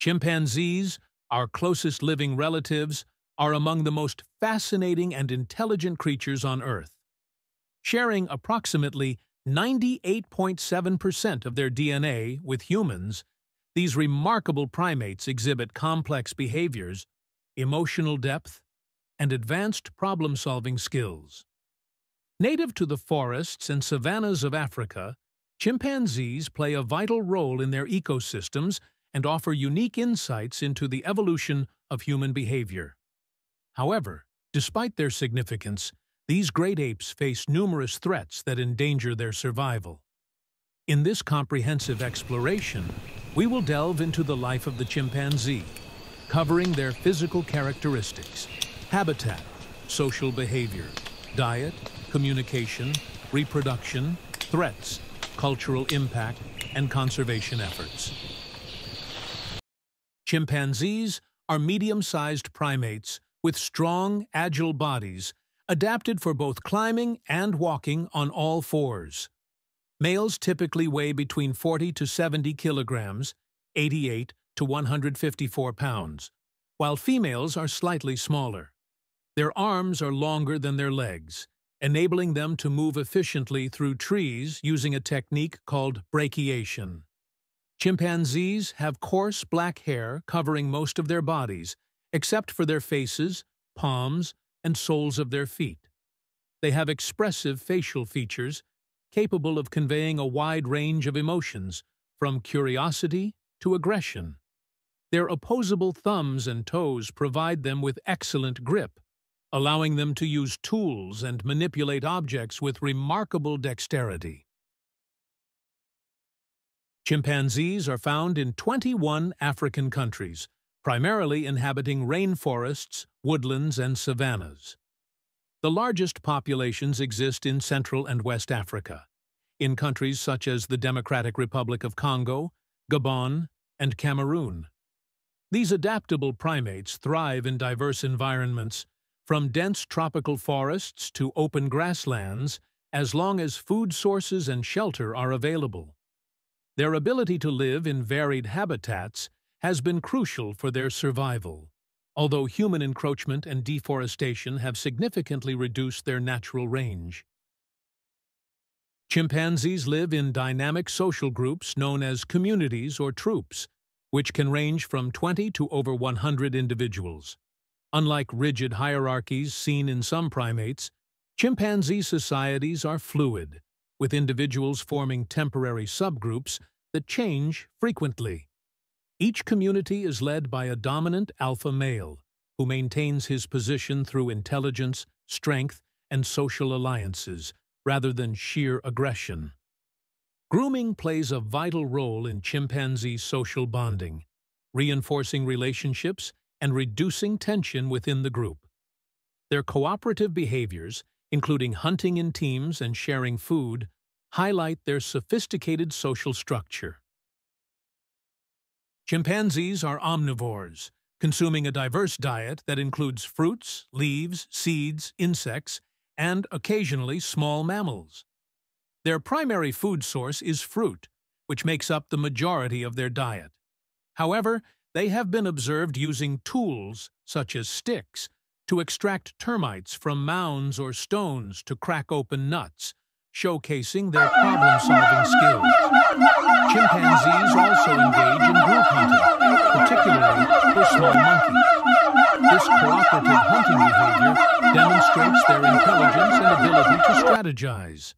Chimpanzees, our closest living relatives, are among the most fascinating and intelligent creatures on Earth. Sharing approximately 98.7% of their DNA with humans, these remarkable primates exhibit complex behaviors, emotional depth, and advanced problem-solving skills. Native to the forests and savannas of Africa, chimpanzees play a vital role in their ecosystems and offer unique insights into the evolution of human behavior. However, despite their significance, these great apes face numerous threats that endanger their survival. In this comprehensive exploration, we will delve into the life of the chimpanzee, covering their physical characteristics, habitat, social behavior, diet, communication, reproduction, threats, cultural impact, and conservation efforts. Chimpanzees are medium-sized primates with strong, agile bodies adapted for both climbing and walking on all fours. Males typically weigh between 40 to 70 kilograms, 88 to 154 pounds, while females are slightly smaller. Their arms are longer than their legs, enabling them to move efficiently through trees using a technique called brachiation. Chimpanzees have coarse black hair covering most of their bodies, except for their faces, palms, and soles of their feet. They have expressive facial features capable of conveying a wide range of emotions, from curiosity to aggression. Their opposable thumbs and toes provide them with excellent grip, allowing them to use tools and manipulate objects with remarkable dexterity. Chimpanzees are found in 21 African countries, primarily inhabiting rainforests, woodlands, and savannas. The largest populations exist in Central and West Africa, in countries such as the Democratic Republic of Congo, Gabon, and Cameroon. These adaptable primates thrive in diverse environments from dense tropical forests to open grasslands, as long as food sources and shelter are available. Their ability to live in varied habitats has been crucial for their survival, although human encroachment and deforestation have significantly reduced their natural range. Chimpanzees live in dynamic social groups known as communities or troops, which can range from 20 to over 100 individuals. Unlike rigid hierarchies seen in some primates, chimpanzee societies are fluid, with individuals forming temporary subgroups that change frequently. Each community is led by a dominant alpha male, who maintains his position through intelligence, strength, and social alliances, rather than sheer aggression. Grooming plays a vital role in chimpanzee social bonding, reinforcing relationships and reducing tension within the group. Their cooperative behaviors, including hunting in teams and sharing food, highlight their sophisticated social structure. Chimpanzees are omnivores, consuming a diverse diet that includes fruits, leaves, seeds, insects, and occasionally small mammals. Their primary food source is fruit, which makes up the majority of their diet. However, they have been observed using tools, such as sticks, to extract termites from mounds or stones to crack open nuts, showcasing their problem-solving skills. Chimpanzees also engage in group hunting, particularly for small monkeys. This cooperative hunting behavior demonstrates their intelligence and ability to strategize.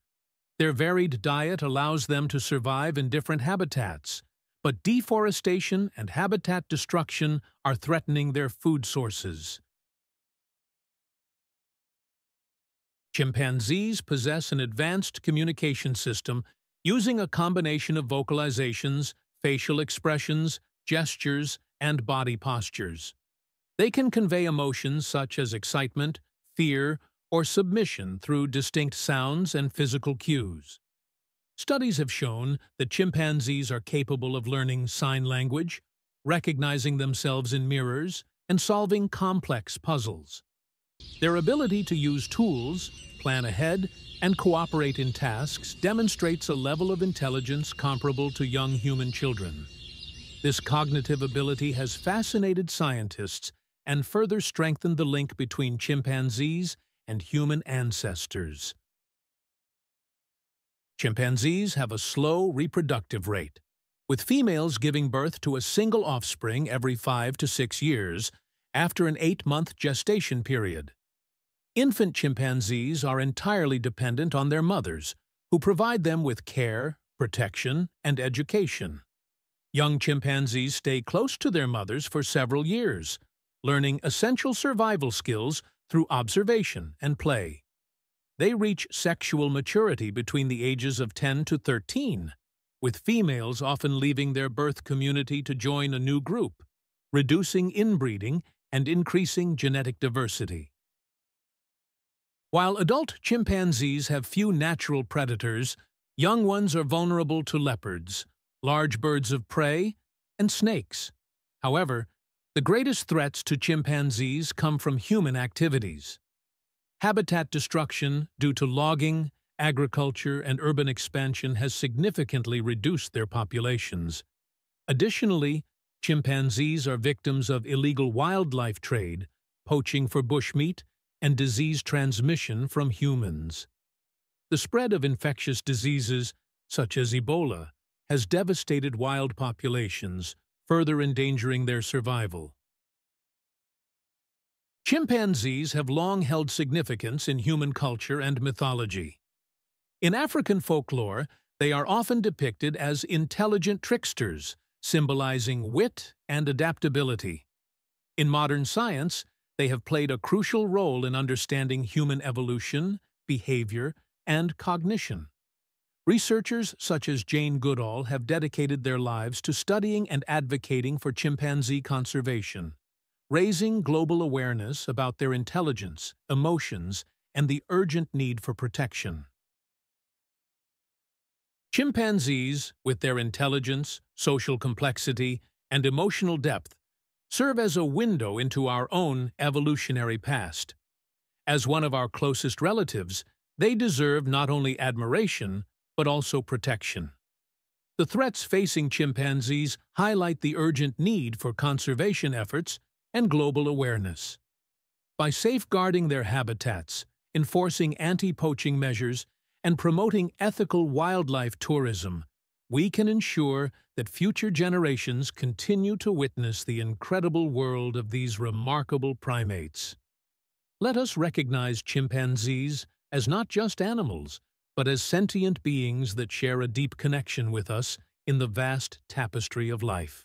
Their varied diet allows them to survive in different habitats, but deforestation and habitat destruction are threatening their food sources. Chimpanzees possess an advanced communication system using a combination of vocalizations, facial expressions, gestures, and body postures. They can convey emotions such as excitement, fear, or submission through distinct sounds and physical cues. Studies have shown that chimpanzees are capable of learning sign language, recognizing themselves in mirrors, and solving complex puzzles. Their ability to use tools, plan ahead, and cooperate in tasks demonstrates a level of intelligence comparable to young human children. This cognitive ability has fascinated scientists and further strengthened the link between chimpanzees and human ancestors. Chimpanzees have a slow reproductive rate, with females giving birth to a single offspring every five to six years after an eight-month gestation period. Infant chimpanzees are entirely dependent on their mothers, who provide them with care, protection, and education. Young chimpanzees stay close to their mothers for several years, learning essential survival skills through observation and play. They reach sexual maturity between the ages of 10 to 13, with females often leaving their birth community to join a new group, reducing inbreeding and increasing genetic diversity. While adult chimpanzees have few natural predators, young ones are vulnerable to leopards, large birds of prey, and snakes. However, the greatest threats to chimpanzees come from human activities. Habitat destruction due to logging, agriculture, and urban expansion has significantly reduced their populations. Additionally, chimpanzees are victims of illegal wildlife trade, poaching for bushmeat, and disease transmission from humans. The spread of infectious diseases, such as Ebola, has devastated wild populations, further endangering their survival. Chimpanzees have long held significance in human culture and mythology. In African folklore, they are often depicted as intelligent tricksters, symbolizing wit and adaptability. In modern science, they have played a crucial role in understanding human evolution, behavior, and cognition. Researchers such as Jane Goodall have dedicated their lives to studying and advocating for chimpanzee conservation, raising global awareness about their intelligence, emotions, and the urgent need for protection. Chimpanzees, with their intelligence, social complexity, and emotional depth, serve as a window into our own evolutionary past. As one of our closest relatives, they deserve not only admiration, but also protection. The threats facing chimpanzees highlight the urgent need for conservation efforts and global awareness. By safeguarding their habitats, enforcing anti-poaching measures, and promoting ethical wildlife tourism, we can ensure that future generations continue to witness the incredible world of these remarkable primates. Let us recognize chimpanzees as not just animals, but as sentient beings that share a deep connection with us in the vast tapestry of life.